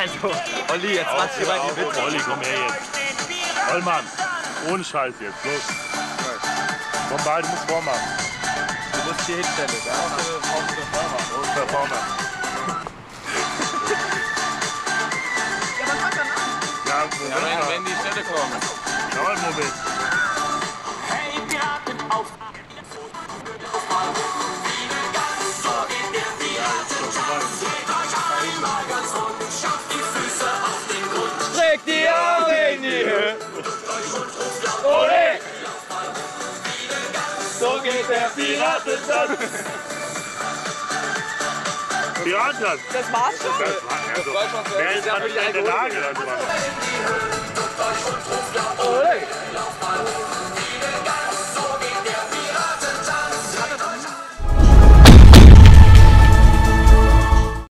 Also, Olli, jetzt machst du mal die Witze. Olli, komm her jetzt. Vollmann, ohne Scheiß jetzt, los. Komm beide, du musst vormachen. Du musst hier hinstellen, da brauchst du Performer. Performer. Ja, was kommt dann an? Ja, wenn die Stelle kommen. Ja, Moment. Streck die Arme in die Höhe. Ole! So geht der Piratentanz. Piraten! Das war's schon? Das war also, war schon wer ist da nicht in der Lage, das